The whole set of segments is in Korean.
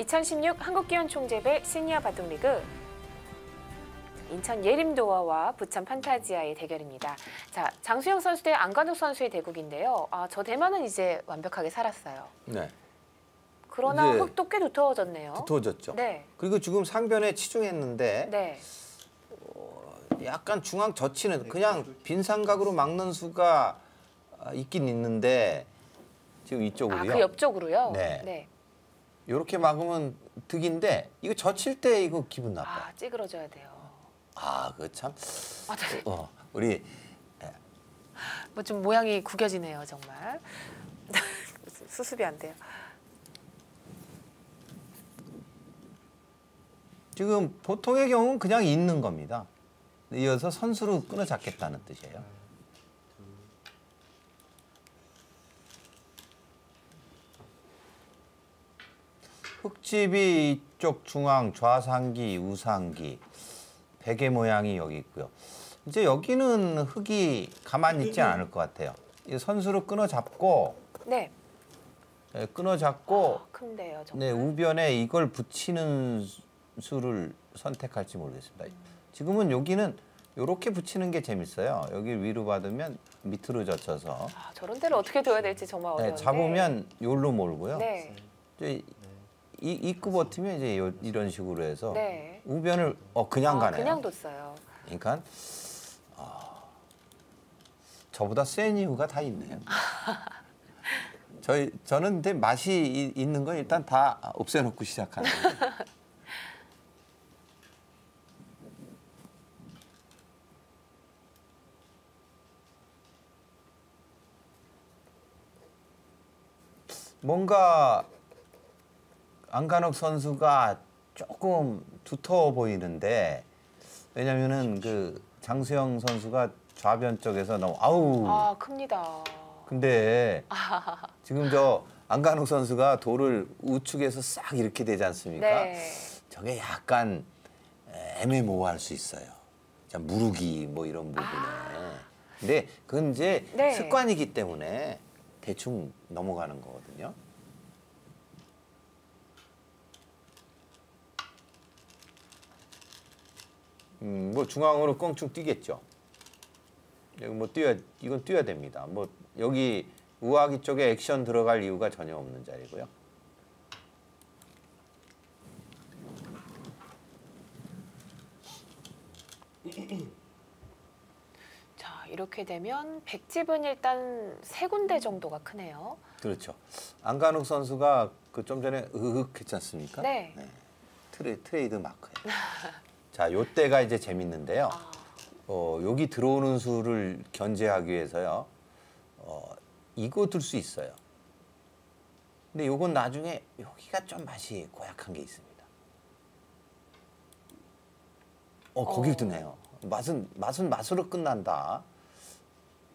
2016 한국기원총재배 시니어 바둑리그 인천 예림도어와 부천 판타지아의 대결입니다. 자, 장수영 선수 대 안관욱 선수의 대국인데요. 아, 저 대만은 이제 완벽하게 살았어요. 네. 그러나 흙도 꽤 두터워졌네요. 두터워졌죠. 네. 그리고 지금 상변에 치중했는데 네. 약간 중앙 젖히는 그냥 빈 삼각으로 막는 수가 아, 있긴 있는데 지금 아, 이쪽으로요. 그 옆쪽으로요? 네. 네. 이렇게 막으면 득인데 이거 젖힐 때 이거 기분 나빠. 아, 찌그러져야 돼요. 아, 그 참. 아, 네. 어, 우리 뭐 좀 모양이 구겨지네요, 정말. 수습이 안 돼요. 지금 보통의 경우는 그냥 있는 겁니다. 이어서 선수로 끊어잡겠다는 뜻이에요. 흙집이 이쪽 중앙 좌상기, 우상기, 베개 모양이 여기 있고요. 이제 여기는 흙이 가만히 있지 않을 것 같아요. 이 선수로 끊어 잡고 네. 예, 끊어 잡고 아, 큰데요. 네, 우변에 이걸 붙이는 수- 수를 선택할지 모르겠습니다. 지금은 여기는 이렇게 붙이는 게 재밌어요. 여기 위로 받으면 밑으로 젖혀서 아, 저런 데를 어떻게 둬야 될지 정말 네, 어려운데. 잡으면 요로 몰고요. 네. 이 입구 버티면 이제 요- 이런 식으로 해서 네. 우변을 어 그냥 아, 가네요. 그냥 뒀어요. 그러니까 아, 저보다 센 이유가 다 있네요. 저희 저는 근데 맛이 이- 있는 건 일단 다 없애놓고 시작하는 거예요. 뭔가 안간혹 선수가 조금 두터워 보이는데 왜냐면은 그 장수영 선수가 좌변 쪽에서 너무 아우 아, 큽니다. 근데 지금 저 안간욱 선수가 돌을 우측에서 싹 이렇게 되지 않습니까? 네. 저게 약간 애매모호할 수 있어요. 자, 무르기 뭐 이런 부분에. 근데 그건 이제 네. 습관이기 때문에 대충 넘어가는 거거든요. 음, 뭐 중앙으로 껑충 뛰겠죠. 여기 뭐 뛰어 이건 뛰어야 됩니다. 뭐 여기 우아기 쪽에 액션 들어갈 이유가 전혀 없는 자리고요. 자, 이렇게 되면 백집은 일단 세 군데 정도가 크네요. 그렇죠. 안간욱 선수가 그 좀 전에 으흑 했지 않습니까? 네. 트레, 트레이드 마크예요. 자, 요때가 이제 재밌는데요. 아, 어, 여기 들어오는 수를 견제하기 위해서요. 어, 이거 들 수 있어요. 근데 요건 나중에 여기가 좀 맛이 고약한 게 있습니다. 어, 거길 어. 드네요. 맛은 맛은 맛으로 끝난다.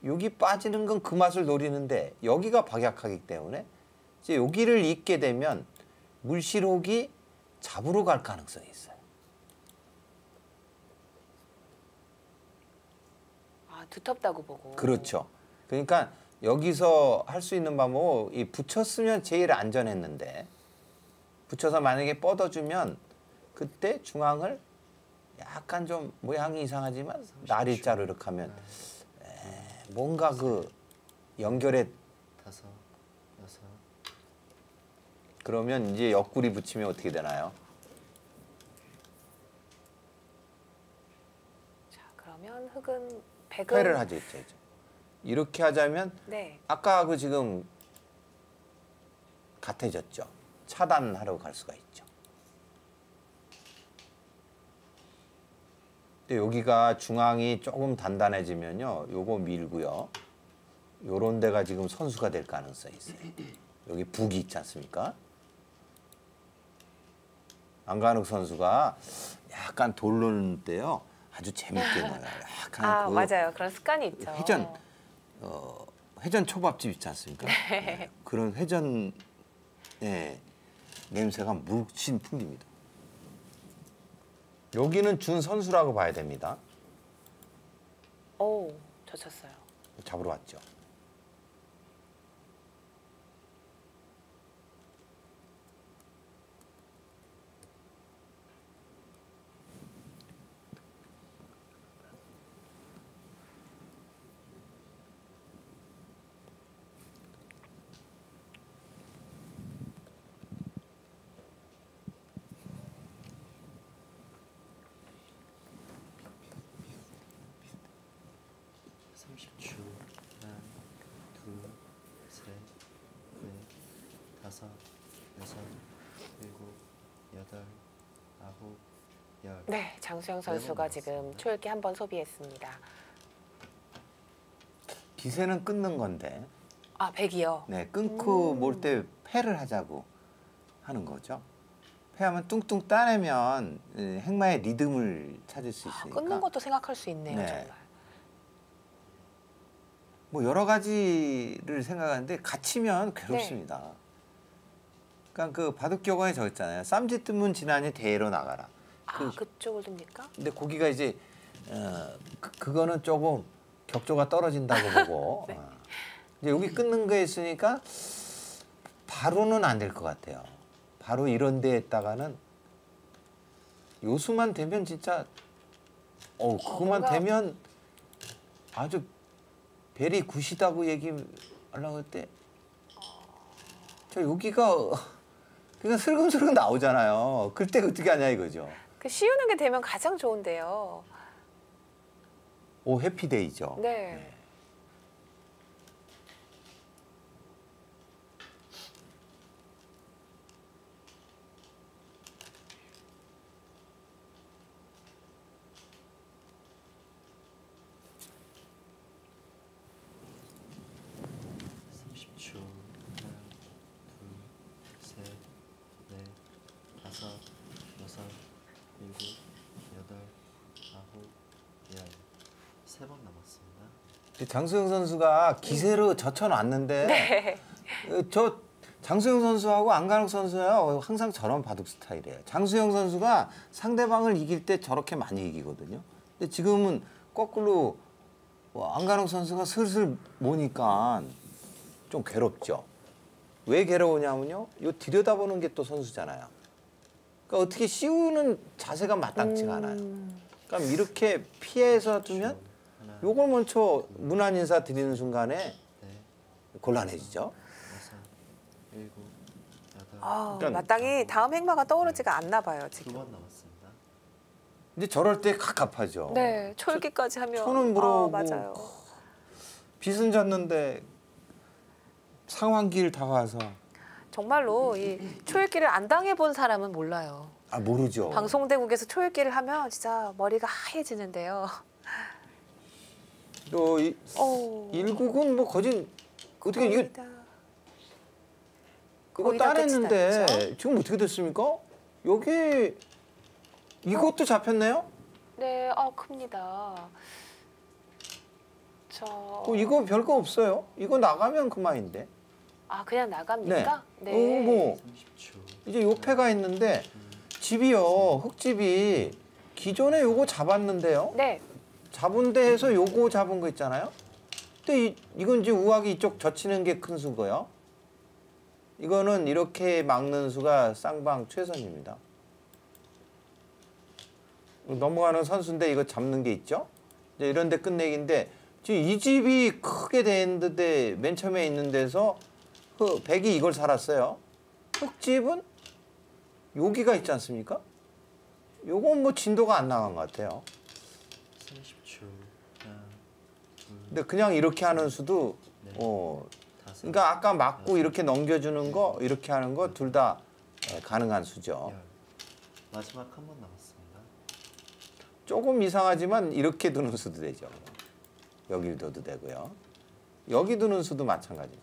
여기 빠지는 건 그 맛을 노리는데 여기가 박약하기 때문에 이제 여기를 잇게 되면 물실혹이 잡으러 갈 가능성이 있어요. 아, 두텁다고 보고. 그렇죠. 그러니까 여기서 할 수 있는 방법은 이 붙였으면 제일 안전했는데 붙여서 만약에 뻗어주면 그때 중앙을 약간 좀 모양이 이상하지만 날일자로 이렇게 하면 에, 뭔가 그 연결에 다섯, 여섯, 그러면 이제 옆구리 붙이면 어떻게 되나요? 자, 그러면 흙은 백은 회를 하죠, 이제. 이렇게 하자면 네. 아까 그 지금 같아졌죠. 차단하러 갈 수가 있죠. 근데 여기가 중앙이 조금 단단해지면요. 요거 밀고요. 요런 데가 지금 선수가 될 가능성이 있어요. 여기 북이 있지 않습니까? 안간욱 선수가 약간 돌르는 때요. 아주 재밌게 넣어요. 약간 아, 그 맞아요. 그런 습관이 있죠. 회전 어, 회전 초밥집 있지 않습니까? 네. 그런 회전 예, 냄새가 물씬 풍깁니다. 여기는 준 선수라고 봐야 됩니다. 오, 젖혔어요. 잡으러 왔죠. 여덟, 아홉, 열. 네, 장수영 네 선수가 번 지금. 초읽기 한 번 소비했습니다. 기세는 끊는 건데 아, 100이요. 네, 끊고 음. 몰때 패를 하자고 하는 거죠. 패하면 뚱뚱 따내면 예, 행마의 리듬을 찾을 수 아, 있으니까 끊는 것도 생각할 수 있네요, 네. 정말. 뭐 여러 가지를 생각하는데 갇히면 괴롭습니다. 네. 그러니까 그 바둑교과에 적 있잖아요. 쌈짓 뜨문 지난이 대로 나가라. 아, 그- 그쪽을 둡니까? 근데 거기가 이제 어, 그, 그거는 조금 격조가 떨어진다고 보고 네. 어. 이제 여기 끊는 거 있으니까 바로는 안 될 것 같아요. 바로 이런 데에다가는 요수만 되면 진짜 어 그거만 뭔가- 되면 아주 벨이 굿이다고 얘기하려고 할때 저 여기가 그냥 슬금슬금 나오잖아요. 그때 어떻게 하냐 이거죠. 그 씌우는 게 되면 가장 좋은데요. 오 해피데이죠. 네. 삼십 초. 하나, 둘, 셋, 넷, 다섯, 여섯, 일곱, 여덟, 아홉, 열. 세 번 남았습니다. 근데 장수영 선수가 기세로 젖혀놨는데 네. 어, 저 장수영 선수하고 안간욱 선수야 항상 저런 바둑 스타일이에요. 장수영 선수가 상대방을 이길 때 저렇게 많이 이기거든요. 근데 지금은 거꾸로 뭐 안간욱 선수가 슬슬 모니까 좀 괴롭죠. 왜 괴로우냐면요. 요 들여다보는 게 또 선수잖아요. 그러니까 어떻게 씌우는 자세가 마땅치가 않아요. 음, 그러니까 이렇게 피해서 두면 요걸 먼저 문안 인사 드리는 순간에 넷, 곤란해지죠. 아, 그러니까- 마땅히 다음 행마가 떠오르지가 않나 봐요, 두 지금. 번 남았습니다. 이제 저럴 때 갑갑하죠. 네, 초읽기까지 하면 손은 물어오고. 아, 맞아요. 빚은 졌는데 상황길 다 와서 정말로 이 초읽기를 안 당해본 사람은 몰라요. 아 모르죠. 방송대국에서 초읽기를 하면 진짜 머리가 하얘지는데요. 또 이, 오, 일국은 뭐 거진 어떻게 이거 다- 그거 따냈는데? 지금 어떻게 됐습니까? 여기 이것도 잡혔네요. 네, 아 큽니다. 저, 어, 이거 별거 없어요. 이거 나가면 그만인데. 아 그냥 나갑니까? 네. 어, 뭐 30초. 이제 요패가 있는데 집이요 흙집이 기존에 요거 잡았는데요. 네, 잡은 데에서 요거 잡은 거 있잖아요. 근데 이, 이건 이제 우악이 이쪽 젖히는 게 큰 수고요. 이거는 이렇게 막는 수가 쌍방 최선입니다. 넘어가는 선수인데 이거 잡는 게 있죠. 이제 이런 데 끝내기인데 지금 이 집이 크게 돼 있는데 맨 처음에 있는 데서 그 백이 이걸 살았어요. 흙집은 여기가 있지 않습니까? 요건 뭐 진도가 안 나간 것 같아요. 근데 그냥 이렇게 하는 수도 네. 어 그러니까 아까 맞고 이렇게 넘겨주는 거 이렇게 하는 거 둘 다 가능한 수죠. 열. 마지막 한 번 남았습니다. 조금 이상하지만 이렇게 두는 수도 되죠. 여기 둬도 되고요. 여기 두는 수도 마찬가지.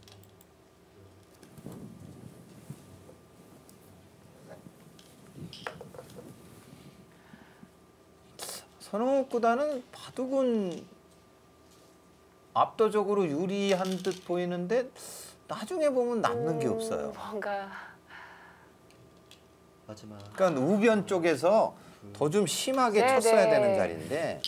선홍 구단은 바둑은 압도적으로 유리한 듯 보이는데 나중에 보면 남는 게 음, 없어요. 뭔가 마지막 그러니까 우변 쪽에서 더좀 심하게 네, 쳤어야 네. 되는 자리인데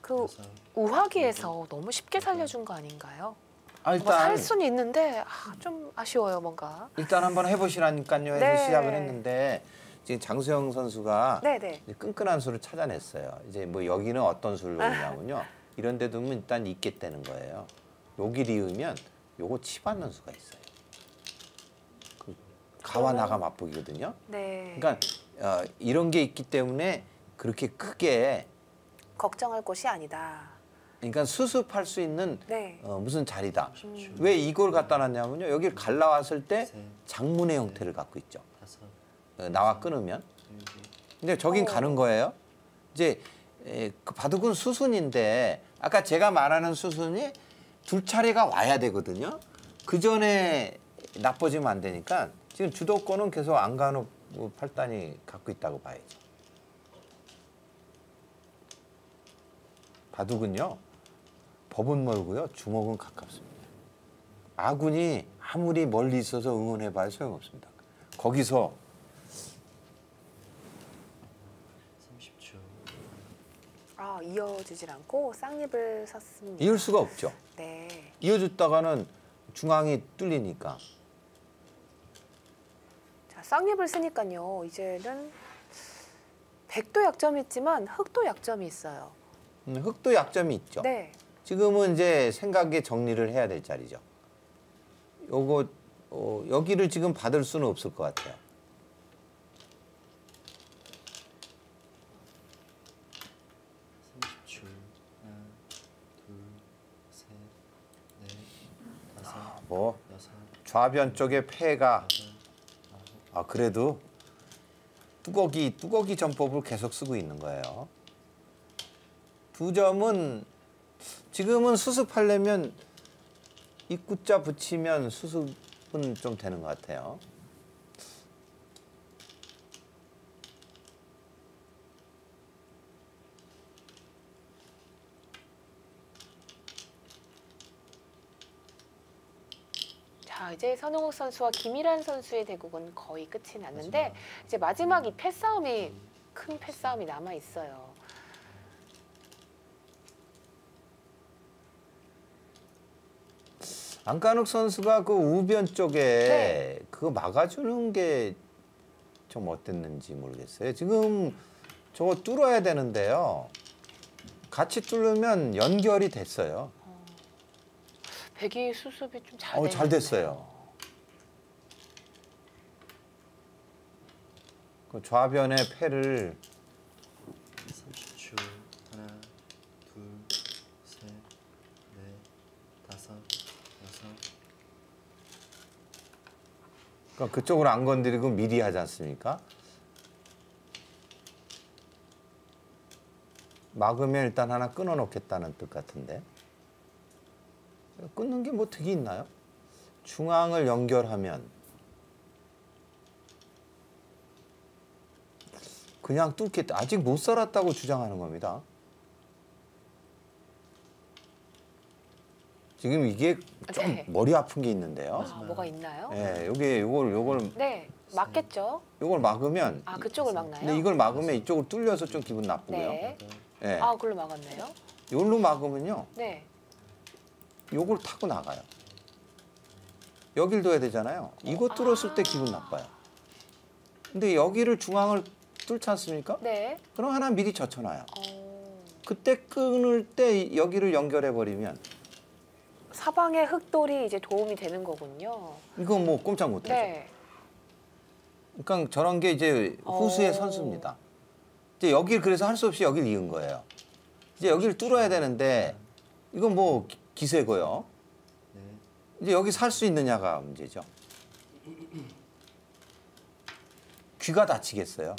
그 여섯, 우화기에서 너무 쉽게 살려준 거 아닌가요? 아, 뭐 일단 살 수는 있는데 아, 좀 아쉬워요, 뭔가. 일단 한번 해보시라니까요 해서 네. 시작을 했는데 지금 장수영 선수가 네, 네. 끈끈한 수를 찾아냈어요. 이제 뭐 여기는 어떤 수를 놓냐면요. 이런 데 두면 일단 있겠다는 거예요. 여기 리으면 요거 치받는 수가 있어요. 그 가와 나가 맛보기거든요. 네. 그러니까 어, 이런 게 있기 때문에 그렇게 크게 걱정할 곳이 아니다. 그러니까 수습할 수 있는 네. 어, 무슨 자리다. 30초. 왜 이걸 갖다 놨냐면요. 여기 갈라왔을 때 셋, 장문의 형태를 갖고 있죠. 어, 나와 끊으면. 근데 저긴 어. 가는 거예요. 이제 에, 그 바둑은 수순인데 아까 제가 말하는 수순이 둘 차례가 와야 되거든요. 그 전에 나빠지면 안 되니까 지금 주도권은 계속 안간혹 팔단이 갖고 있다고 봐야죠. 바둑은요 법은 멀고요 주먹은 가깝습니다. 아군이 아무리 멀리 있어서 응원해봐야 소용없습니다. 거기서 30초. 아 이어주질 않고 쌍립을 섰습니다. 이을 수가 없죠. 네. 이어줬다가는 중앙이 뚫리니까 자 쌍립을 쓰니까요. 이제는 백도 약점이 있지만 흑도 약점이 있어요. 음, 흑도 약점이 있죠. 네. 지금은 이제 생각에 정리를 해야 될 자리죠. 요거 어, 여기를 지금 받을 수는 없을 것 같아요. 삼십 초. 하나, 둘, 셋, 넷, 여섯, 좌변 쪽에 아홉, 아 그래도 뚜거기 뚜거기 전법을 계속 쓰고 있는 거예요. 두 점은 지금은 수습하려면 입구자 붙이면 수습은 좀 되는 것 같아요. 자 이제 선홍욱 선수와 김일환 선수의 대국은 거의 끝이 났는데 마지막. 이제 마지막 이 패싸움이 큰 패싸움이 남아 있어요. 안간욱 선수가 그 우변 쪽에 네. 그거 막아주는 게 좀 어땠는지 모르겠어요. 지금 저거 뚫어야 되는데요. 같이 뚫으면 연결이 됐어요. 백이 수습이 좀잘 어, 잘 됐어요. 그 좌변의 패를 30초. 하나, 둘, 셋, 넷, 다섯, 여섯, 그러니까 그쪽으로 안 건드리고 미리 하지 않습니까? 막으면 일단 하나 끊어 놓겠다는 뜻 같은데. 끊는 게 뭐 득이 있나요? 중앙을 연결하면 그냥 뚫겠다. 아직 못 살았다고 주장하는 겁니다. 지금 이게 좀 네. 머리 아픈 게 있는데요. 아, 뭐가 있나요? 예, 요게 요걸 요걸 네, 맞겠죠. 요걸 막으면 아 그쪽을 막나요? 근데 이걸 막으면 이쪽을 뚫려서 좀 기분 나쁘고요. 네. 예. 아 그걸로 막았네요. 요걸로 막으면요. 네. 요걸 타고 나가요. 여길 둬야 되잖아요. 이거 뚫었을 때 기분 나빠요. 근데 여기를 중앙을 뚫지 않습니까? 네. 그럼 하나 미리 젖혀놔요. 어, 그때 끊을 때 여기를 연결해 버리면 사방의 흑돌이 이제 도움이 되는 거군요. 이거 뭐 꼼짝 못하죠. 네. 그러니까 저런 게 이제 후수의 오. 선수입니다. 이제 여길 그래서 할 수 없이 여길 이은 거예요. 이제 여기를 뚫어야 되는데 이건 뭐 기- 기세고요. 넷, 이제 여기 살 수 있느냐가 문제죠. 귀가 다치겠어요.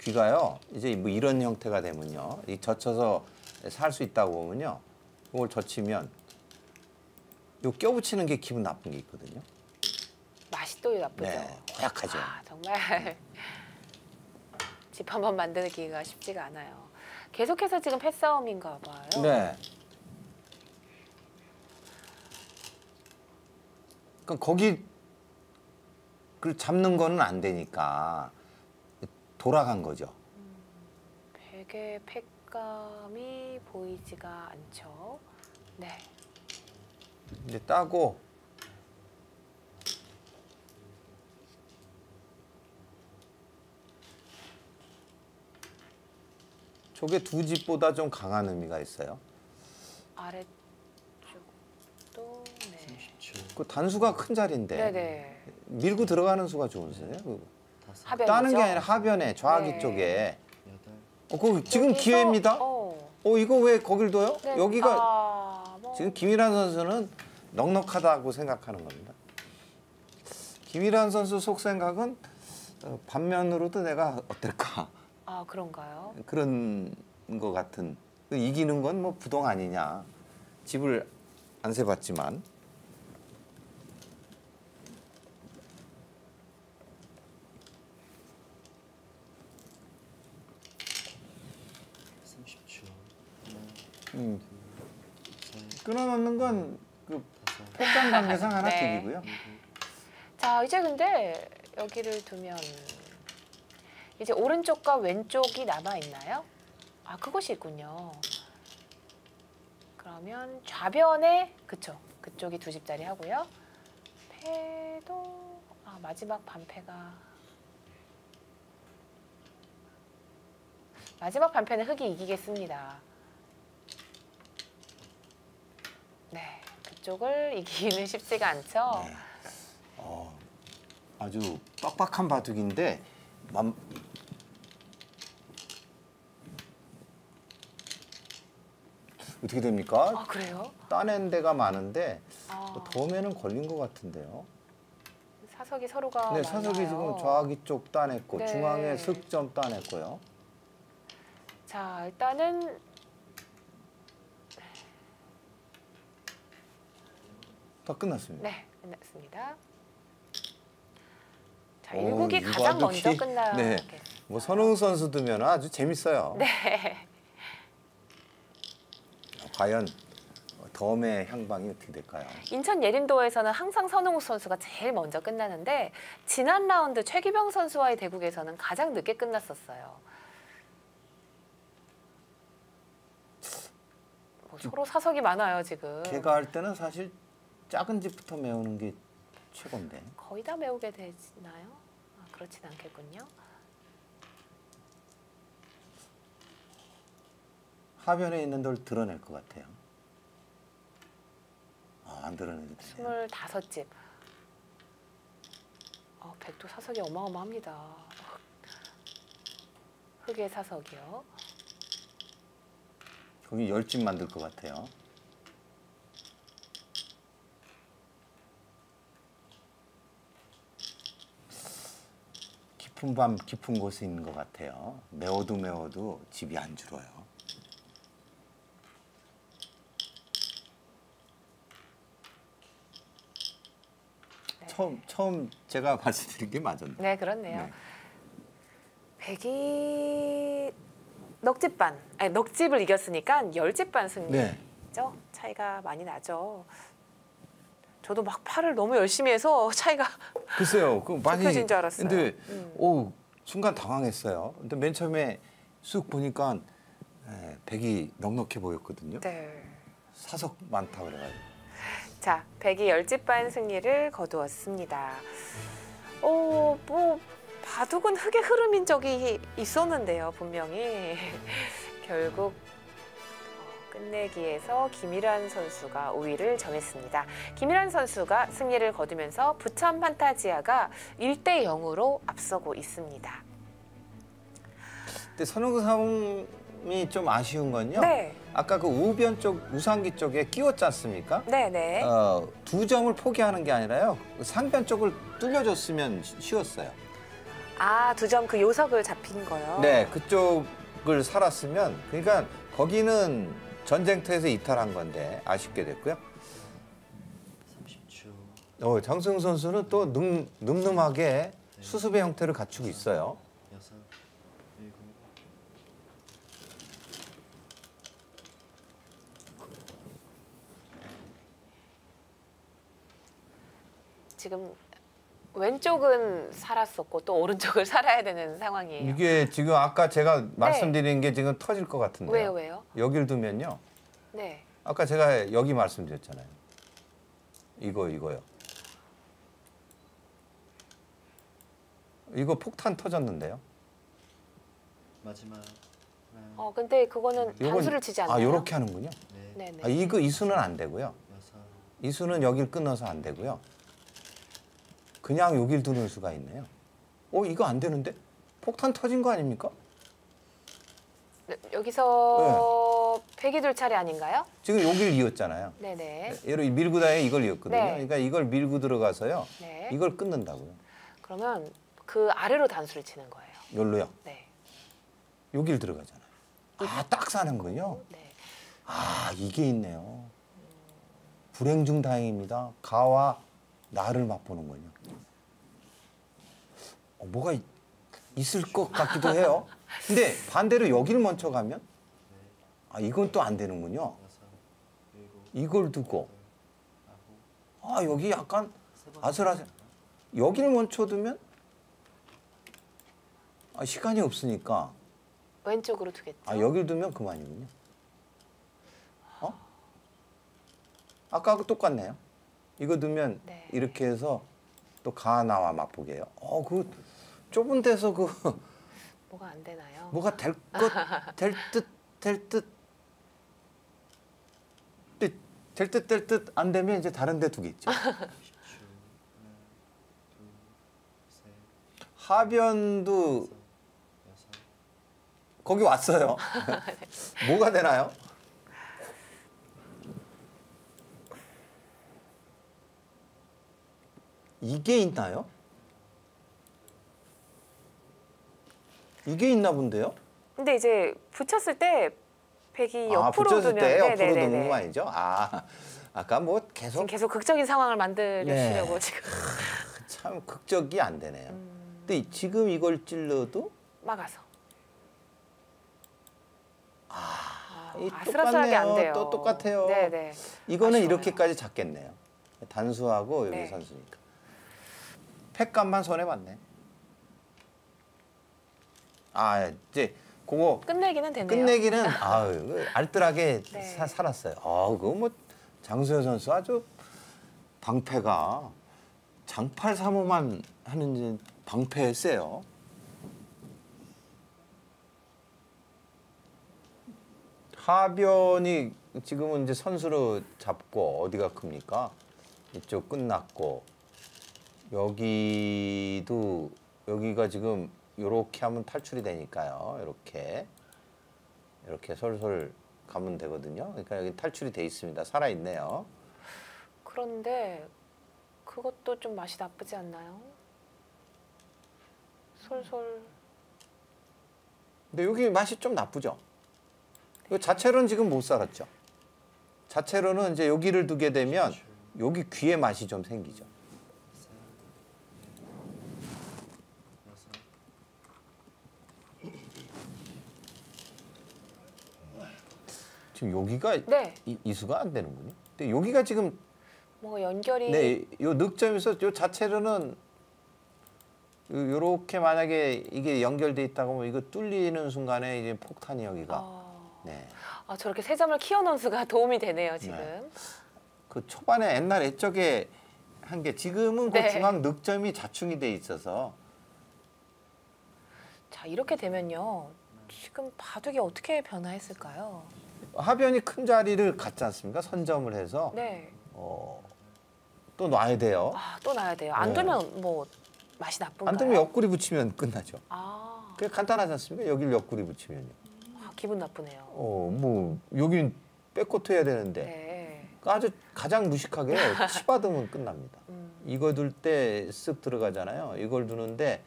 귀가요. 이제 뭐 이런 형태가 되면요. 이 젖혀서 살 수 있다고 보면요. 이걸 젖히면 요 껴붙이는 게 기분 나쁜 게 있거든요. 맛이 또 나쁘죠. 네, 고약하죠. 아, 정말 집 한 번 만들기가 쉽지가 않아요. 계속해서 지금 패싸움인가 봐요. 네. 그러니까 거기 그 잡는 거는 안 되니까 돌아간 거죠. 베개 팩감이 보이지가 않죠. 네. 이제 따고 저게 두 집보다 좀 강한 의미가 있어요. 아래 쪽도 네. 30초. 그 단수가 큰 자리인데 네네. 밀고 들어가는 수가 좋으세요? 그 다섯, 하변이죠. 따는 게 아니라 하변에 좌하기 네. 쪽에. 어, 그 지금 여기서- 기회입니다. 어. 어. 이거 왜 거길 둬요? 네. 여기가 아, 뭐. 지금 김일환 선수는 넉넉하다고 생각하는 겁니다. 김일환 선수 속 생각은 어, 반면으로도 내가 어떨까 아 그런가요? 그런 것 같은 그 이기는 건 뭐 부동 아니냐 집을 안 세봤지만 30초. 하나, 음, 둘, 셋, 끊어놓는 건그 폭탄 관계상 하나 네. 득이고요. 자 이제 근데 여기를 두면 이제 오른쪽과 왼쪽이 남아 있나요? 아 그것이 있군요. 그러면 좌변에 그쵸 그쪽이 두 집짜리 하고요. 패도 아 마지막 반패가 마지막 반패는 흑이 이기겠습니다. 네 그쪽을 이기기는 쉽지가 않죠. 네. 어, 아주 빡빡한 바둑인데 맘, 어떻게 됩니까? 아 그래요? 따낸 데가 많은데 아. 뭐 덤에는 걸린 것 같은데요. 사석이 서로가 네, 사석이 많아요. 지금 좌기 쪽 따냈고 네. 중앙에 득점 따냈고요. 자 일단은 다 끝났습니다. 네 끝났습니다. 자 오, 일국이 가장 먼저 기- 끝나겠습니다. 네. 뭐 선웅 선수 두면 아주 재밌어요. 네. 과연 덤의 향방이 어떻게 될까요? 인천 예림도에서는 항상 선웅욱 선수가 제일 먼저 끝나는데 지난 라운드 최기병 선수와의 대국에서는 가장 늦게 끝났었어요. 뭐 서로 사석이 많아요 지금. 걔가 할 때는 사실 작은 집부터 메우는 게 최고인데. 거의 다 메우게 되나요? 아, 그렇진 않겠군요. 하변에 있는 걸 드러낼 것 같아요. 아, 안 드러내도 되네요. 25집. 어, 백도 사석이 어마어마합니다. 흑의 사석이요. 거기 열집 만들 것 같아요. 깊은 밤 깊은 곳에 있는 것 같아요. 메워도 메워도 집이 안 줄어요. 처음 처음 제가 말씀드린 게 맞았네. 네, 그렇네요. 네. 백이 넉집 반, 아니 넉집을 이겼으니까 열집 반 승리죠. 네. 차이가 많이 나죠. 저도 막 팔을 너무 열심히 해서 차이가 글쎄요, 그 많이. 좁혀진 줄 알았어요. 근데 음. 오 순간 당황했어요. 근데 맨 처음에 쑥 보니까 에, 백이 넉넉해 보였거든요. 네. 사석 많다 그래가지고. 자, 백이 열집반 승리를 거두었습니다. 어, 뭐 바둑은 흑의 흐름인 적이 있었는데요, 분명히 결국 어, 끝내기에서 김일환 선수가 우위를 점했습니다. 김일환 선수가 승리를 거두면서 부천 판타지아가 1대 0으로 앞서고 있습니다. 근데 선웅 사 움이 좀 아쉬운 건요. 네, 아까 그 우변 쪽 우상기 쪽에 끼웠지 않습니까? 네, 네. 어, 두 점을 포기하는 게 아니라요. 그 상변 쪽을 뚫려줬으면 쉬- 쉬웠어요. 아, 두 점 그 요석을 잡힌 거요. 네, 그쪽을 살았으면 그러니까 거기는 전쟁터에서 이탈한 건데 아쉽게 됐고요. 30초. 어, 장승 선수는 또 늠, 늠름하게 수습의 형태를 갖추고 있어요. 여섯, 일곱, 지금 왼쪽은 살았었고 또 오른쪽을 살아야 되는 상황이에요. 이게 지금 아까 제가 말씀드린 게 지금 터질 것 같은데요. 네. 왜요, 왜요? 여길 두면요. 네. 아까 제가 여기 말씀드렸잖아요. 이거 이거요. 이거 폭탄 터졌는데요. 마지막 어, 근데 그거는 요건- 단수를 치지 않나요? 아, 요렇게 하는군요. 넷, 네네. 아, 이거 이 수는 안 되고요. 여섯, 이 수는 여길 끊어서 안 되고요. 그냥 여길 두는 수가 있네요. 어, 이거 안 되는데? 폭탄 터진 거 아닙니까? 네, 여기서 백이 둘 차례 아닌가요? 지금 여길 이었잖아요. 네네. 예를 밀고 다에 이걸 이었거든요. 네. 그러니까 이걸 밀고 들어가서요. 네. 이걸 끊는다고요. 그러면 그 아래로 단수를 치는 거예요. 여기로요. 네. 여길 들어가잖아요. 아, 딱 사는군요. 네. 아, 이게 있네요. 불행 중 다행입니다. 가와 나를 맛보는군요. 어, 뭐가 있, 있을 것 같기도 해요. 근데 반대로 여기를 먼저 가면 아, 이건 또 안 되는군요. 이걸 두고 아, 여기 약간. 아슬아슬. 여기를 먼저 두면 아, 시간이 없으니까 왼쪽으로 두겠죠. 아 여길 두면 그만이군요. 어? 아까하고 똑같네요. 이거 두면 네. 이렇게 해서 또 가 나와 맛보게 해요. 어, 그 좁은 데서 그 뭐가 안 되나요? 뭐가 될 것, 될 듯, 될 듯. 될 듯, 될 듯 안 되면 이제 다른 데 두겠죠. 하변도 여섯, 거기 왔어요. 뭐가 되나요? 이게 있나요? 이게 있나 본데요? 근데 이제 붙였을 때 백이 아, 옆으로 붙였을 두면 때 옆으로 네네네네. 두는 거 아니죠? 아, 아까 뭐 계속 계속 극적인 상황을 만들려고 네. 지금 참 극적이 안 되네요. 음, 근데 지금 이걸 찔러도 막아서 아, 아, 이 아슬아슬하게 안 똑같네요. 돼요. 또 똑같아요. 네네. 이거는 아쉬워요. 이렇게까지 잡겠네요. 단수하고 여기 네. 선수니까. 팩감만 손해 봤네. 아 이제 그거 끝내기는 됐네요. 끝내기는 아유 알뜰하게 네. 사- 살았어요. 아 그거 뭐 장수현 선수 아주 방패가 장팔 삼호만 하는 방패 세요. 하변이 지금은 이제 선수로 잡고 어디가 큽니까? 이쪽 끝났고 여기도 여기가 지금 요렇게 하면 탈출이 되니까요. 이렇게 이렇게 솔솔 가면 되거든요. 그러니까 여기 탈출이 돼 있습니다. 살아 있네요. 그런데 그것도 좀 맛이 나쁘지 않나요? 솔솔 근데 여기 맛이 좀 나쁘죠. 이거 자체로는 지금 못 살았죠. 자체로는 이제 여기를 두게 되면 여기 귀에 맛이 좀 생기죠. 셋, 여섯, 지금 여기가 네 이, 이수가 안 되는군요. 근데 여기가 지금 뭔가 연결이 네, 요 늑점에서 요 자체로는 요- 요렇게 만약에 이게 연결돼 있다고 하면 이거 뚫리는 순간에 이제 폭탄이 여기가 아, 네. 아, 저렇게 세 점을 키워놓은 수가 도움이 되네요 지금. 네. 그 초반에 옛날 옛적에 한 게 지금은 그 네. 중앙 늑점이 자충이 돼 있어서 자 이렇게 되면요 지금 바둑이 어떻게 변화했을까요? 하변이 큰 자리를 갖지 않습니까? 선점을 해서 네. 어, 또 놔야 돼요. 아 또 놔야 돼요. 안 네. 두면 뭐 맛이 나쁜가요? 안 되면 옆구리 붙이면 끝나죠. 아, 그게 간단하지 않습니까? 여길 옆구리 붙이면요. 아, 기분 나쁘네요. 어, 뭐 여긴 백코트 해야 되는데 네. 아주 가장 무식하게 치받으면 끝납니다. 음, 이거 둘때 쓱 들어가잖아요. 이걸 두는데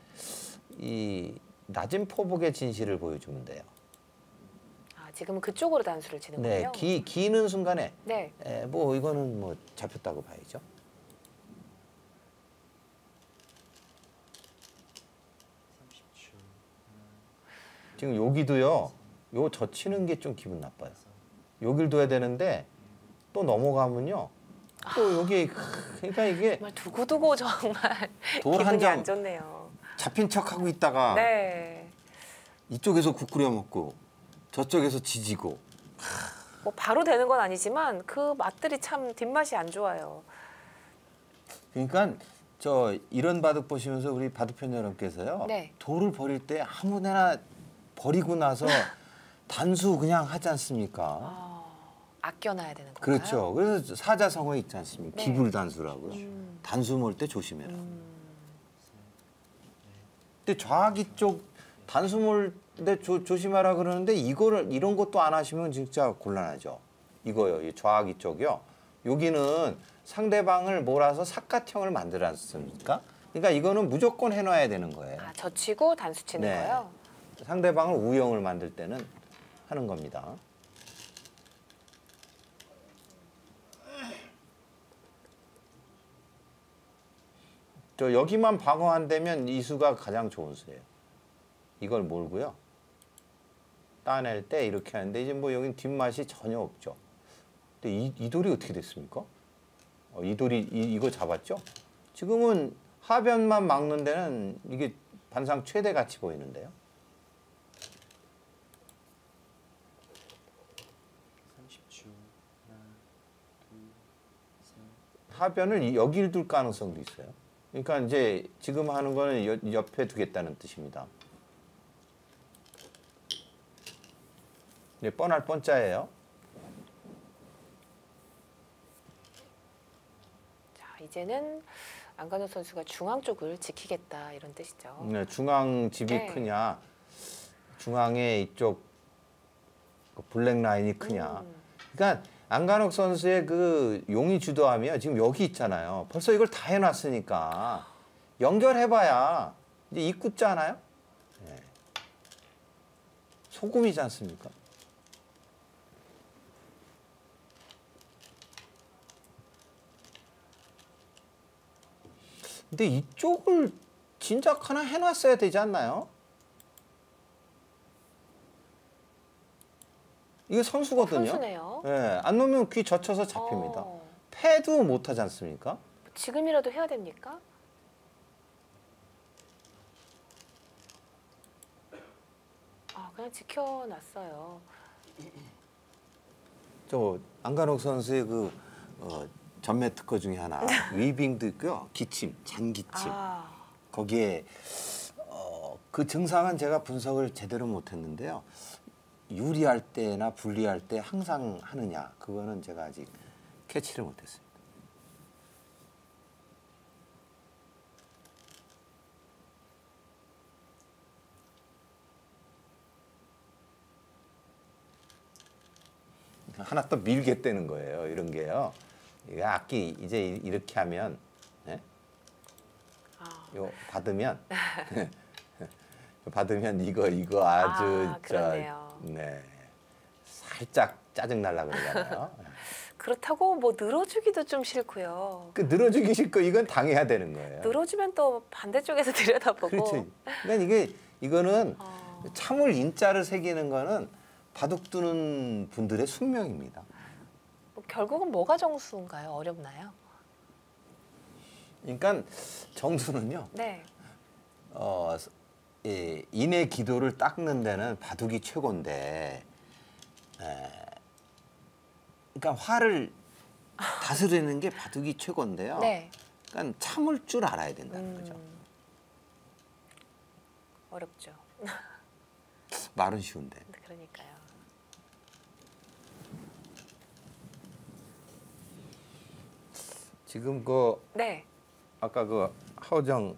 이 낮은 포복의 진실을 보여주면 돼요. 아 지금은 그쪽으로 단수를 치는군요. 네, 기 기는 순간에 네. 에, 뭐 이거는 뭐 잡혔다고 봐야죠. 지금 여기도요. 요 젖히는 게 좀 기분 나빠요. 여길 둬야 되는데 또 넘어가면요. 또 여기 그러니까 이게 정말 두고두고 정말 돌 기분이 한장안 좋네요. 잡힌 척 하고 있다가 네. 이쪽에서 국 끓여 먹고 저쪽에서 지지고 뭐 바로 되는 건 아니지만 그 맛들이 참 뒷맛이 안 좋아요. 그러니까 저 이런 바둑 보시면서 우리 바둑편 여러분께서요 네. 돌을 버릴 때 아무데나 버리고 나서 단수 그냥 하지 않습니까? 아, 아껴놔야 되는 건가요? 그렇죠. 그래서 사자성어 있지 않습니까? 네. 기불단수라고요. 음. 단수 몰 때 조심해라. 음, 근데 좌기 쪽 단수 몰 때 조심하라 그러는데 이거를 이런 것도 안 하시면 진짜 곤란하죠. 이거요, 이 좌기 쪽이요. 여기는 상대방을 몰아서 삭갓형을 만들지 않습니까? 그러니까 이거는 무조건 해놔야 되는 거예요. 아, 젖히고 단수 치는 네. 거요? 상대방을 우영을 만들 때는 하는 겁니다. 저 여기만 방어한다면 이 수가 가장 좋은 수예요. 이걸 몰고요. 따낼 때 이렇게 하는데 이제 뭐 여긴 뒷맛이 전혀 없죠. 근데 이, 이 돌이 어떻게 됐습니까? 어, 이 돌이 이, 이거 잡았죠? 지금은 하변만 막는 데는 이게 반상 최대 같이 보이는데요. 30초. 하나, 둘, 셋. 하변을 이- 여기를 둘 가능성도 있어요. 그러니까 이제 지금 하는 거는 여- 옆에 두겠다는 뜻입니다. 이제 뻔할 뻔짜예요. 자, 이제는 안간호 선수가 중앙 쪽을 지키겠다 이런 뜻이죠. 네, 중앙 집이 네. 크냐, 중앙에 이쪽 그 블랙 라인이 크냐. 음. 그러니까 안간혹 선수의 그 용이 주도하며 지금 여기 있잖아요. 벌써 이걸 다 해놨으니까 연결해봐야 이제 입구잖아요. 네. 소금이지 않습니까? 근데 이쪽을 진작 하나 해놨어야 되지 않나요? 이거 선수거든요. 선수네요. 예, 안 놓으면 귀 젖혀서 잡힙니다. 어, 패도 못 하지 않습니까? 지금이라도 해야 됩니까? 아, 그냥 지켜놨어요. 저 안간혹 선수의 그 어, 전매 특허 중에 하나 위빙도 있고요. 기침, 잔기침. 아, 거기에 어, 그 증상은 제가 분석을 제대로 못했는데요. 유리할 때나 불리할 때 항상 하느냐 그거는 제가 아직 캐치를 못했습니다. 하나 또 밀겠다는 거예요. 이런 게요. 악기 이제 이- 이렇게 하면 예? 아, 요 받으면 받으면 이거 이거 아주 아, 그러네요. 네 살짝 짜증 날라 그러잖아요. 그렇다고 뭐 늘어주기도 좀 싫고요. 그 늘어주기 싫고 이건 당해야 되는 거예요. 늘어주면 또 반대쪽에서 들여다보고. 그렇죠. 그러니까 이게 이거는 어, 참을 인자를 새기는 거는 바둑 두는 분들의 숙명입니다. 뭐 결국은 뭐가 정수인가요? 어렵나요? 그러니까 정수는요. 네. 어, 이 인의 기도를 닦는 데는 바둑이 최고인데, 에, 그러니까 화를 다스리는 게 바둑이 최고인데요. 네. 그러니까 참을 줄 알아야 된다는 거죠. 음, 어렵죠. 말은 쉬운데. 그러니까요. 지금 그 네. 아까 그 하우정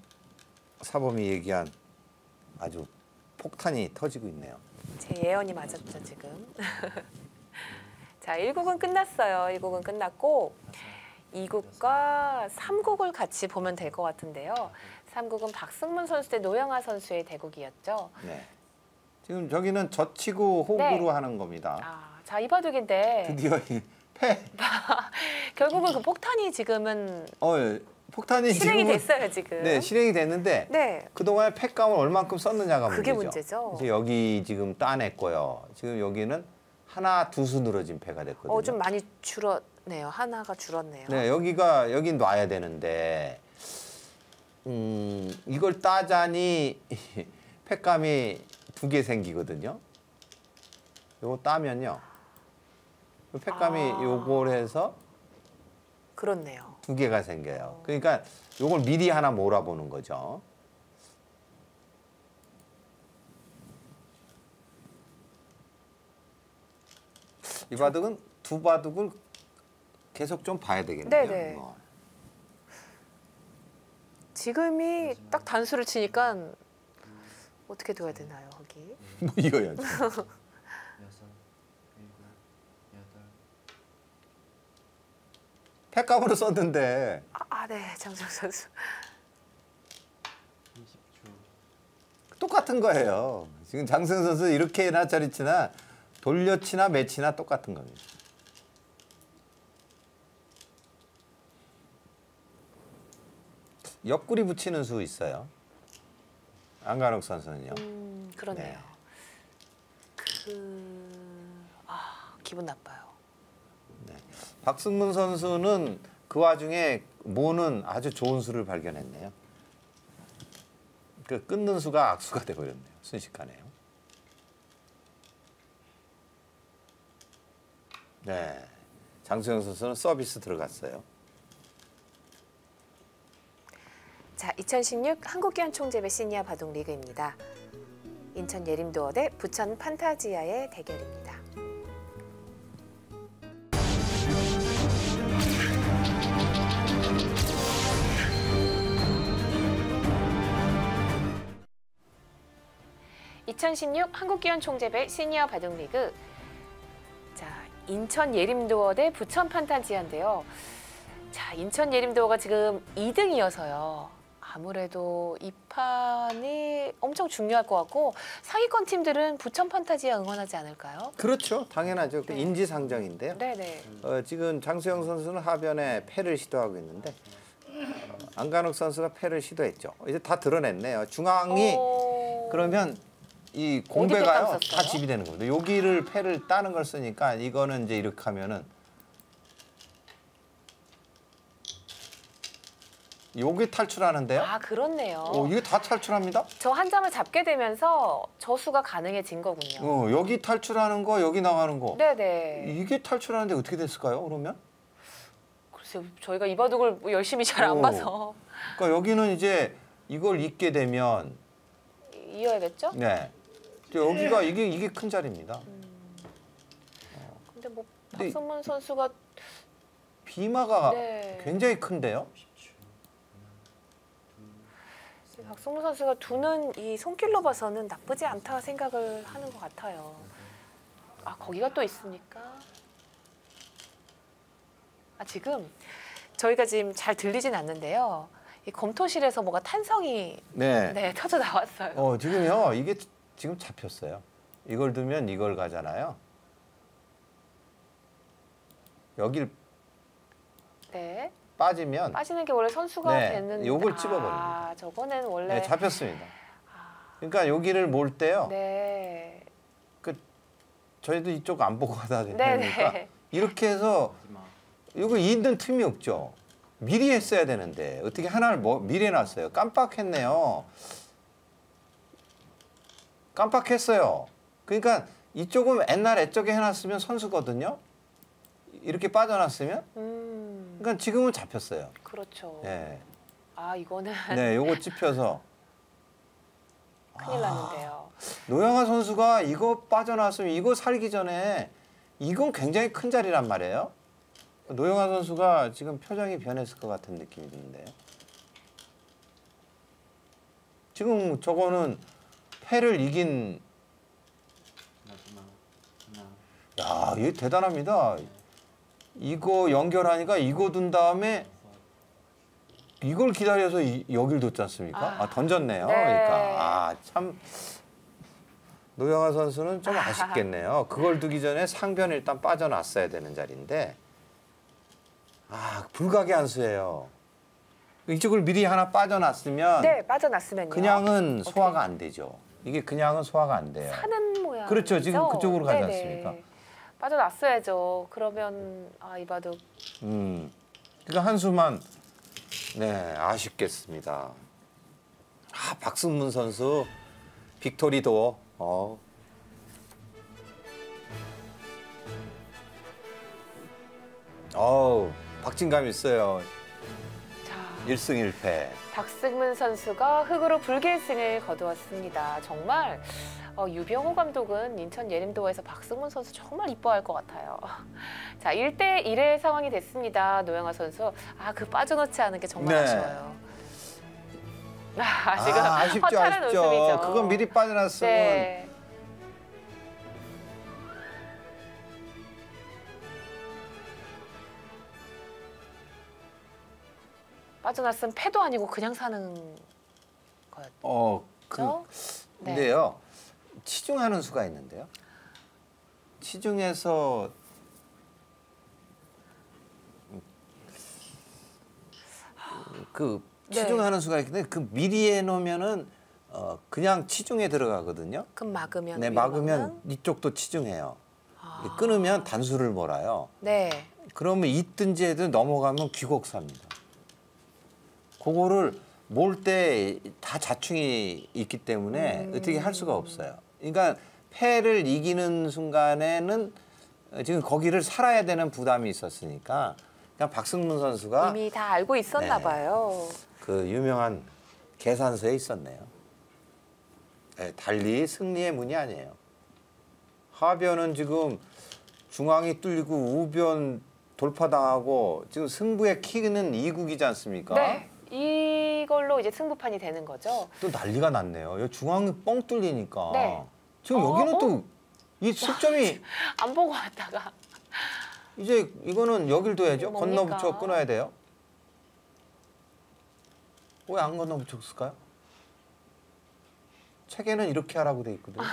사범이 얘기한 아주 폭탄이 터지고 있네요. 제 예언이 맞았죠, 지금. 자, 1국은 끝났어요. 1국은 끝났고 2국과 3국을 같이 보면 될 것 같은데요. 3국은 박승문 선수 대 노영아 선수의 대국이었죠. 네. 지금 저기는 젖히고 호구로 네. 하는 겁니다. 아, 자, 이 바둑인데 드디어 이 패. 결국은 그 폭탄이 지금은 어, 폭탄이 실행이 지금은 됐어요, 지금. 네, 실행이 됐는데 네. 그동안에 팩감을 얼만큼 썼느냐가 그게 문제죠. 문제죠. 이제 여기 지금 따냈고요. 지금 여기는 하나 두 수 늘어진 패가 됐거든요. 어, 좀 많이 줄었네요. 하나가 줄었네요. 네, 여기가 여기 놔야 되는데 음, 이걸 따자니 팩감이 두 개 생기거든요. 요거 따면요. 요 팩감이 아. 요걸 해서 그렇네요. 두 개가 생겨요. 그러니까 요걸 미리 하나 몰아보는 거죠. 이 바둑은 두 바둑을 계속 좀 봐야 되겠네요. 네네. 이거. 지금이 딱 단수를 치니까 어떻게 둬야 되나요, 거기? 뭐 이거야죠. 패감으로 썼는데. 아, 아 네, 장정 선수. 똑같은 거예요. 지금 장승 선수 이렇게나 저리 치나 돌려치나 매치나 똑같은 겁니다. 옆구리 붙이는 수 있어요. 안간옥 선수는요. 음, 그러네요. 네. 그... 아, 기분 나빠요. 박승문 선수는 그 와중에 모는 아주 좋은 수를 발견했네요. 그 끊는 수가 악수가 돼버렸네요. 순식간에요. 네, 장수영 선수는 서비스 들어갔어요. 자, 2016 한국기안 총재배 시니어 바둑 리그입니다. 인천 예림도어 대 부천 판타지아의 대결입니다. (2016) 한국기안 총재배 시니어 바둑 리그 자 인천 예림도어 대 부천 판타지아인데요 자, 인천 예림도어가 지금 2등이어서요. 아무래도 이 판이 엄청 중요할 것 같고 상위권 팀들은 부천 판타지아 응원하지 않을까요? 그렇죠, 당연하죠. 그 네. 인지상정인데요. 네네. 어, 지금 장수영 선수는 하변에 패를 시도하고 있는데 어, 안간욱 선수가 패를 시도했죠. 이제 다 드러냈네요. 중앙이 어... 그러면 이 공배가요 땀 다? 집이 되는 겁니다. 여기를 패를 따는 걸 쓰니까 이거는 이제 이렇게 하면은 여기 탈출하는데요. 아 그렇네요. 오, 이게 다 탈출합니다. 저한 점을 잡게 되면서 저수가 가능해진 거군요. 어, 여기 탈출하는 거, 여기 나가는 거. 네네. 이게 탈출하는데 어떻게 됐을까요? 그러면? 글쎄요, 저희가 이 바둑을 뭐 열심히 잘안 오. 봐서 그러니까 여기는 이제 이걸 잊게 되면 이어야겠죠? 네. 이제 여기가 이게 이게 큰 자리입니다. 근데 뭐 근데 박성문 선수가 비마가 네. 굉장히 큰데요. 10초 박성문 선수가 두는 이 손길로 봐서는 나쁘지 않다 생각을 하는 것 같아요. 아 거기가 또 있으니까. 아 지금 저희가 지금 잘 들리진 않는데요. 이 검토실에서 뭐가 탄성이 네. 네 터져 나왔어요. 어, 지금요. 이게 지금 잡혔어요. 이걸 두면 이걸 가잖아요. 여길 네 빠지면 빠지는 게 원래 선수가 네, 되는. 요걸 찝어버립니다. 아 저거는 원래. 네, 잡혔습니다. 그러니까 여기를 몰 때요. 네. 저희도 이쪽 안 보고 가다 네. 보니까 네. 이렇게 해서 이거 있는 틈이 없죠. 미리 했어야 되는데 어떻게 하나를 뭐 미리 해놨어요. 깜빡했네요. 깜빡했어요. 그러니까 이쪽은 옛날 애쪽에 해놨으면 선수거든요. 이렇게 빠져놨으면 음 그러니까 지금은 잡혔어요. 그렇죠. 네, 아 이거는 네, 요거 찝혀서 큰일 났는데요. 노영아 선수가 이거 빠져나왔으면 이거 살기 전에 이건 굉장히 큰 자리란 말이에요. 노영아 선수가 지금 표정이 변했을 것 같은 느낌이 드는데 지금 저거는 패를 이긴 야 이게 대단합니다. 이거 연결하니까 이거 둔 다음에 이걸 기다려서 이- 여길 뒀지 않습니까? 아, 아, 던졌네요. 네. 그러니까 아 참 노영아 선수는 좀 아쉽겠네요. 그걸 두기 전에 상변 일단 빠져났어야 되는 자리인데 아 불가게 한 수예요. 이쪽을 미리 하나 빠져놨으면 네 빠져났으면요. 그냥은 소화가 안 되죠. 이게 그냥은 소화가 안 돼요. 사는 모양. 그렇죠. 지금 그쪽으로 가지 않습니까? 빠져났어야죠. 그러면 아 이바둑 음, 그러니까 한 수만 네 아쉽겠습니다. 아 박승문 선수 빅토리 도어. 어. 어우 박진감 있어요. 자 1승 1패. 박승문 선수가 흑으로 불계승을 거두었습니다. 정말 어, 유병호 감독은 인천 예림도어에서 박승문 선수 정말 이뻐할 것 같아요. 자 1대 1의 상황이 됐습니다. 노영아 선수 아 그 빠져놓지 않은 게 정말 네. 아쉬워요. 아, 지금 아, 아쉽죠, 허탈한 아쉽죠. 웃음이죠. 그건 미리 빠져났으면 네. 빠져났으면 패도 아니고 그냥 사는 거였죠. 어, 그 네. 근데요 치중하는 수가 있는데요. 치중해서 그 네. 치중하는 수가 있는데 그 미리 해놓으면은 어 그냥 치중에 들어가거든요. 그럼 막으면 네 막으면? 이쪽도 치중해요. 아. 끊으면 단수를 몰아요. 네. 그러면 있든지 해도 넘어가면 귀곡사입니다. 그거를 몰 때 다 자충이 있기 때문에 음. 어떻게 할 수가 없어요. 그러니까 패를 이기는 순간에는 지금 거기를 살아야 되는 부담이 있었으니까 그냥 박승문 선수가 이미 다 알고 있었나 네. 봐요. 그 유명한 계산서에 있었네요. 네, 달리 승리의 문이 아니에요. 하변은 지금 중앙이 뚫리고 우변 돌파당하고 지금 승부의 키는 이국이지 않습니까? 네. 이걸로 이제 승부판이 되는 거죠. 또 난리가 났네요. 중앙이 뻥 뚫리니까. 네. 지금 어, 여기는 어? 또이 승점이 안 보고 왔다가 이제 이거는 여길 둬야죠. 건너붙여 끊어야 돼요. 왜 안 건너붙였을까요? 책에는 이렇게 하라고 돼 있거든요.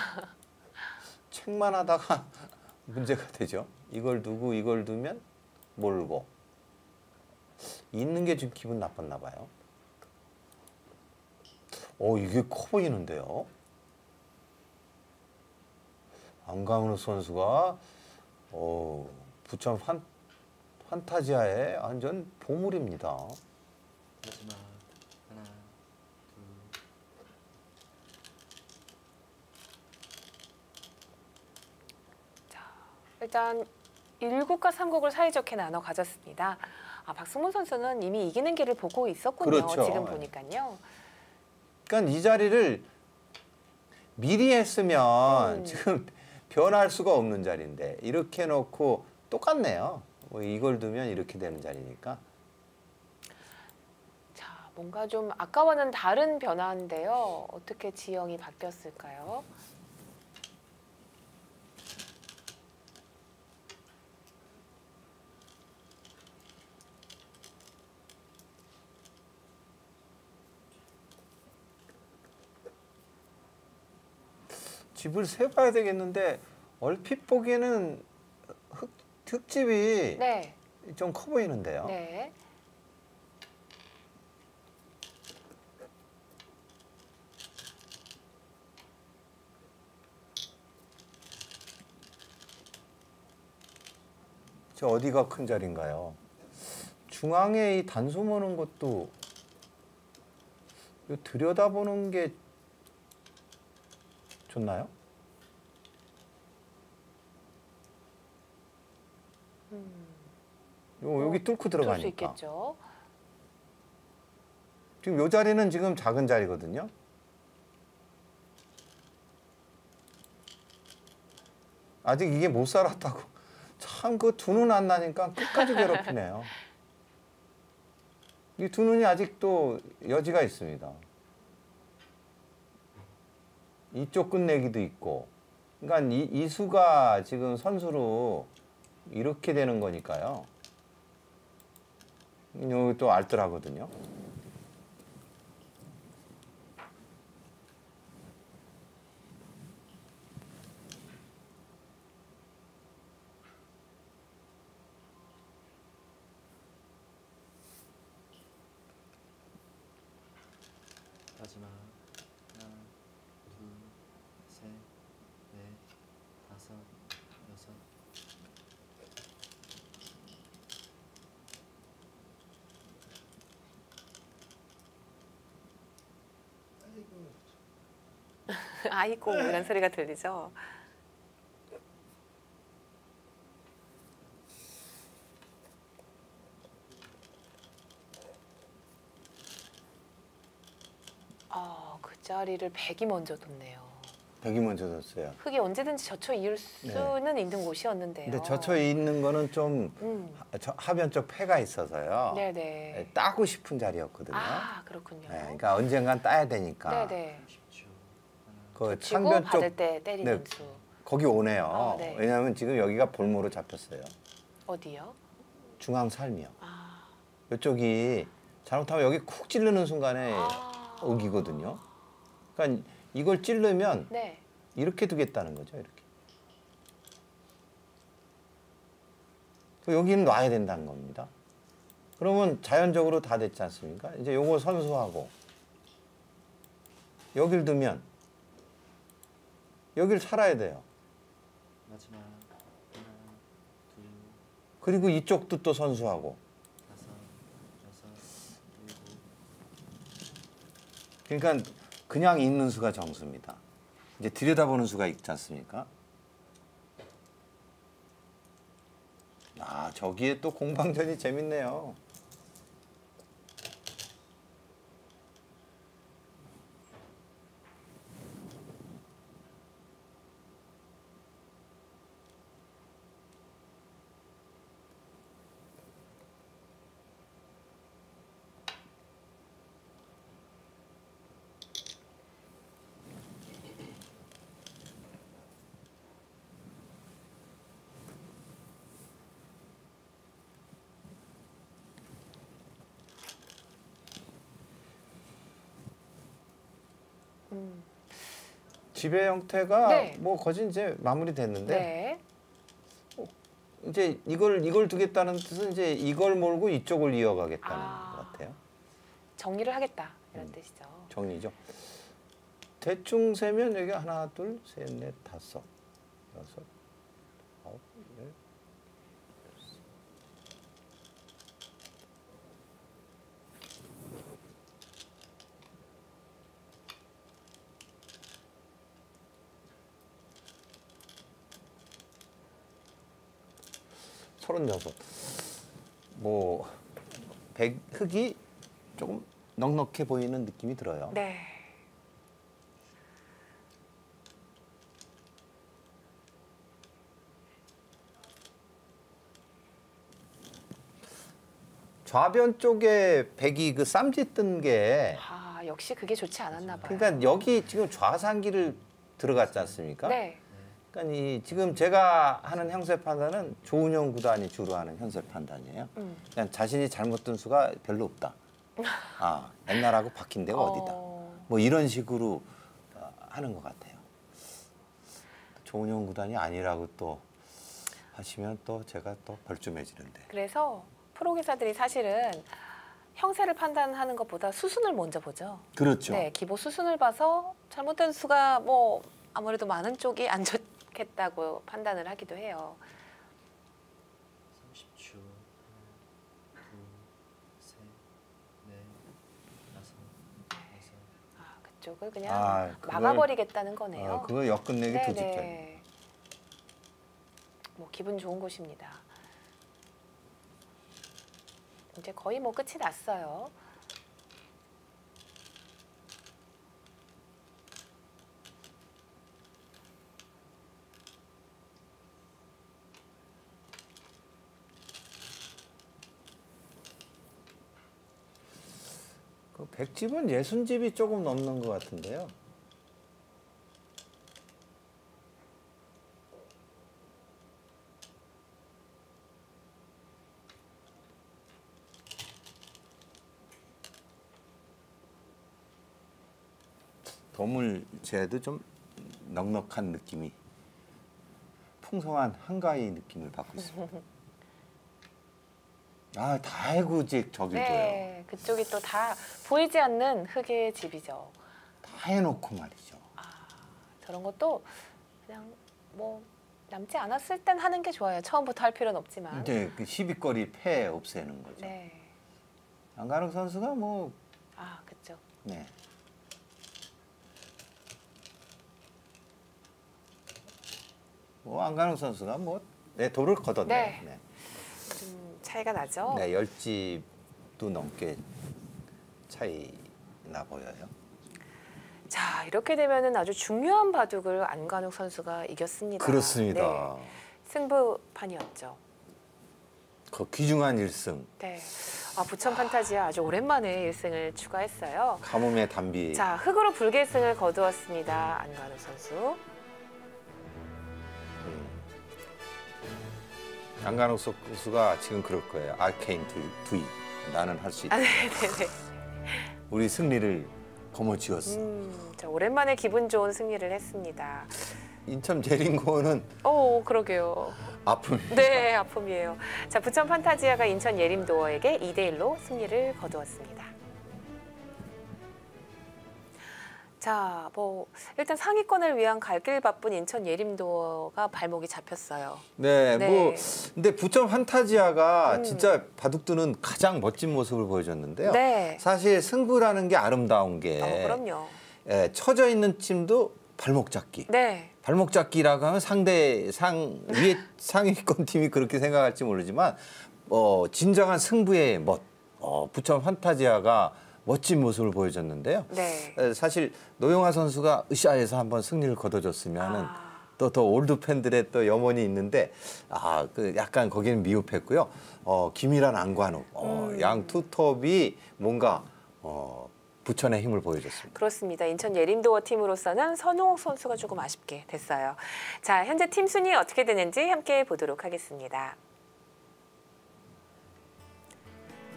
책만 하다가 문제가 되죠. 이걸 두고 이걸 두면 몰고 있는 게 지금 기분 나빴나 봐요. 어 이게 커 보이는데요. 안강훈 선수가 어 부천 환 환타지아의 완전 보물입니다. 일단 1국과 3국을 사이좋게 나눠 가졌습니다. 아, 박승문 선수는 이미 이기는 길을 보고 있었군요. 그렇죠. 지금 보니까요. 그러니까 이 자리를 미리 했으면 음. 지금 변할 수가 없는 자리인데 이렇게 놓고 똑같네요. 뭐 이걸 두면 이렇게 되는 자리니까. 자, 뭔가 좀 아까와는 다른 변화인데요. 어떻게 지형이 바뀌었을까요? 집을 세봐야 되겠는데 얼핏 보기에는 흙, 흙집이 네. 좀커 보이는데요. 네. 저 어디가 큰 자리인가요? 중앙에 이 단소 모는 것도 요 들여다보는 게 좋나요? 요 여기 뚫고 그럴 수 들어가니까. 있겠죠. 지금 요 자리는 지금 작은 자리거든요. 아직 이게 못 살았다고. 참 그 두 눈 안 나니까 끝까지 괴롭히네요. 이 두 눈이 아직도 여지가 있습니다. 이쪽 끝내기도 있고. 그러니까 이, 이 수가 지금 선수로 이렇게 되는 거니까요. 여기 또 알뜰하거든요. 마지막 하나 둘셋넷 다섯 여섯 아이고 이런 소리가 들리죠. 아, 그 자리를 백이 먼저 뒀네요. 백이 먼저 졌어요. 흙이 언제든지 젖혀 이을 수는 있는 곳이었는데요. 근데 젖혀 있는 거는 좀 음. 하- 하변 쪽 폐가 있어서요. 네네. 예, 따고 싶은 자리였거든요. 아 그렇군요. 예, 그러니까 언젠간 따야 되니까. 네네. 10초 하나 그 창변 받을 쪽때 때리는 네. 수 거기 오네요. 아, 네. 왜냐하면 지금 여기가 볼모로 잡혔어요. 어디요? 중앙 삶이요. 아, 이쪽이 잘못하면 여기 쿡 찌르는 순간에 아. 오기거든요. 그러니까 이걸 찌르면 네. 이렇게 두겠다는 거죠. 이렇게. 여기는 놔야 된다는 겁니다. 그러면 자연적으로 다 됐지 않습니까? 이제 요거 선수하고 여길 두면 여길 살아야 돼요. 마지막 하나 둘 그리고 이쪽도 또 선수하고 다섯 여섯 일곱 그러니까 그냥 있는 수가 정수입니다. 이제 들여다보는 수가 있지 않습니까? 아 저기에 또 공방전이 재밌네요. 지배 형태가 네. 뭐 거의 이제 마무리됐는데 네. 이제 이걸 이걸 두겠다는 뜻은 이제 이걸 몰고 이쪽을 이어가겠다는 아. 것 같아요. 정리를 하겠다 이런 음. 뜻이죠. 정리죠. 대충 세면 여기 하나, 둘, 셋, 넷, 다섯, 여섯, 여섯 뭐 백흙이 조금 넉넉해 보이는 느낌이 들어요. 네. 좌변 쪽에 백이 그 쌈지 뜬 게 아, 역시 그게 좋지 않았나 봐요. 그러니까 여기 지금 좌상기를 들어갔지 않습니까? 네. 그러니까 이 지금 제가 하는 형세 판단은 조은영 구단이 주로 하는 형세 판단이에요. 음. 그냥 자신이 잘못 든 수가 별로 없다. 아 옛날하고 바뀐 데가 어 디다. 어, 뭐 이런 식으로 어, 하는 것 같아요. 조은영 구단이 아니라고 또 하시면 또 제가 또 벌쭘해지는데. 그래서 프로 기사들이 사실은 형세를 판단하는 것보다 수순을 먼저 보죠. 그렇죠. 네, 기보 수순을 봐서 잘못된 수가 뭐 아무래도 많은 쪽이 안 좋 겠다고 판단을 하기도 해요. 30초 하나 둘 셋 넷 다섯 여섯 아, 그쪽을 그냥 아, 그걸- 막아버리겠다는 거네요. 어, 그거 엮끝내기 집전. 네네. 뭐 기분 좋은 곳입니다. 이제 거의 뭐 끝이 났어요. 그 백집은 예순집이 조금 넘는 것 같은데요. 도물제도 좀 넉넉한 느낌이 풍성한 한가위 느낌을 받고 있습니다. 아, 다해구직 저기도요. 네, 그쪽이 또 다 보이지 않는 흙의 집이죠. 다 해놓고 말이죠. 저런 것도 그냥 뭐 남지 않았을 땐 하는 게 좋아요. 처음부터 할 필요는 없지만. 이제 그 시비거리 폐 없애는 거죠. 네. 안가능 선수가 뭐 아, 그죠. 네. 뭐 안가능 선수가 뭐 내 돌을 걷었네. 네. 네. 좀 차이가 나죠. 네, 열 집도 넘게 차이 나 보여요. 자, 이렇게 되면은 아주 중요한 바둑을 안간욱 선수가 이겼습니다. 그렇습니다. 네, 승부판이었죠. 그 귀중한 일승 네. 아, 부천 판타지아 아주 오랜만에 1승을 추가했어요. 가뭄의 단비. 자, 흑으로 불계승을 거두었습니다. 안간욱 선수. 안가능 선수가 지금 그럴 거예요. 아케인 두이, 두이. 나는 할 수 있다. 아, 네, 네, 네. 우리 승리를 거머쥐었어. 음, 자, 오랜만에 기분 좋은 승리를 했습니다. 인천 제링고는 오, 그러게요. 아픔. 네, 아픔이에요. 자, 부천 판타지아가 인천 예림도어에게 2대 1로 승리를 거두었습니다. 자, 뭐 일단 상위권을 위한 갈 길 바쁜 인천 예림도어가 발목이 잡혔어요. 네, 네. 뭐 근데 부천 판타지아가 음. 진짜 바둑 두는 가장 멋진 모습을 보여줬는데요. 네. 사실 승부라는 게 아름다운 게 어, 그럼요. 예, 처져 있는 팀도 발목 잡기. 네. 발목 잡기라고 하면 상대 상 위에 상위권 팀이 그렇게 생각할지 모르지만 어 진정한 승부의 멋. 어 부천 판타지아가 멋진 모습을 보여줬는데요. 네. 에, 사실 노영화 선수가 으쌰해서 한번 승리를 거둬줬으면은 아. 또더 올드 팬들의 또 염원이 있는데 아 그 약간 거기는 미흡했고요. 어 김일환 안관욱 어, 음. 양 투톱이 뭔가 어 부천의 힘을 보여줬습니다. 그렇습니다. 인천 예림도어 팀으로서는 서능욱 선수가 조금 아쉽게 됐어요. 자, 현재 팀 순위 어떻게 되는지 함께 보도록 하겠습니다.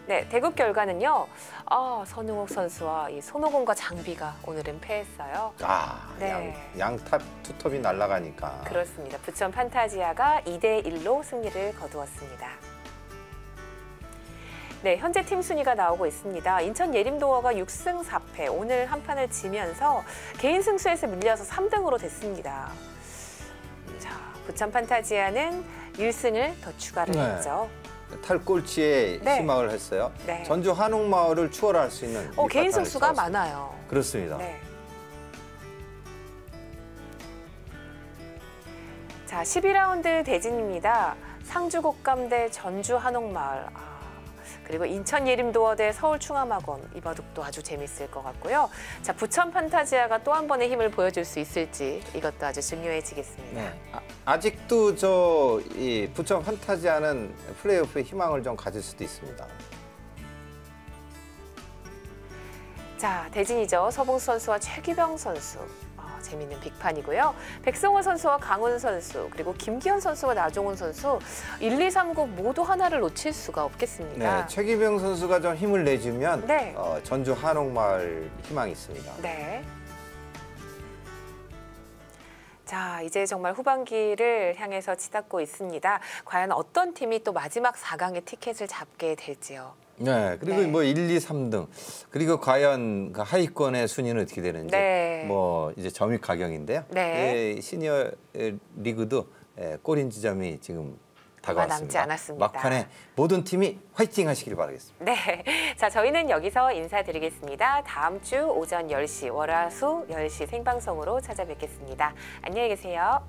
네, 대국 결과는요. 아, 서능욱 선수와 이 손오공과 장비가 오늘은 패했어요. 아, 네. 양, 양탑 투톱이 날아가니까. 그렇습니다. 부천 판타지아가 2대 1로 승리를 거두었습니다. 네, 현재 팀 순위가 나오고 있습니다. 인천 예림도어가 6승 4패, 오늘 한 판을 지면서 개인 승수에서 밀려서 3등으로 됐습니다. 자, 부천 판타지아는 1승을 더 추가를 네. 했죠. 탈꼴찌에 네. 희망을 했어요. 네. 전주 한옥마을을 추월할 수 있는 어, 이 개인 승수가. 많아요. 그렇습니다. 네. 자, 12라운드 대진입니다. 상주곡감 대 전주 한옥마을. 아, 그리고 인천 예림도어 대 서울 충암학원 이 바둑도 아주 재밌을 것 같고요. 자, 부천 판타지아가 또 한 번의 힘을 보여줄 수 있을지 이것도 아주 중요해지겠습니다. 네. 아, 직도 저 이 부천 판타지아는 플레이오프에 희망을 좀 가질 수도 있습니다. 자, 대진이죠. 서봉수 선수와 최기병 선수. 어, 재밌는 빅판이고요. 백성호 선수와 강훈 선수, 그리고 김기현 선수와 나종훈 선수 1, 2, 3국 모두 하나를 놓칠 수가 없겠습니다. 네, 최기병 선수가 좀 힘을 내주면 네. 어, 전주 한옥마을 희망이 있습니다. 네. 자, 이제 정말 후반기를 향해서 치닫고 있습니다. 과연 어떤 팀이 또 마지막 4강의 티켓을 잡게 될지요. 네, 그리고 네. 뭐 1, 2, 3등 그리고 과연 그 하위권의 순위는 어떻게 되는지 네. 뭐 이제 점입 가경인데요. 네. 예, 시니어 리그도 예, 골인 지점이 지금 다가왔습니다. 남지 않았습니다. 막판에 모든 팀이 화이팅 하시길 바라겠습니다. 네. 자, 저희는 여기서 인사드리겠습니다. 다음 주 오전 10시, 월화수 10시 생방송으로 찾아뵙겠습니다. 안녕히 계세요.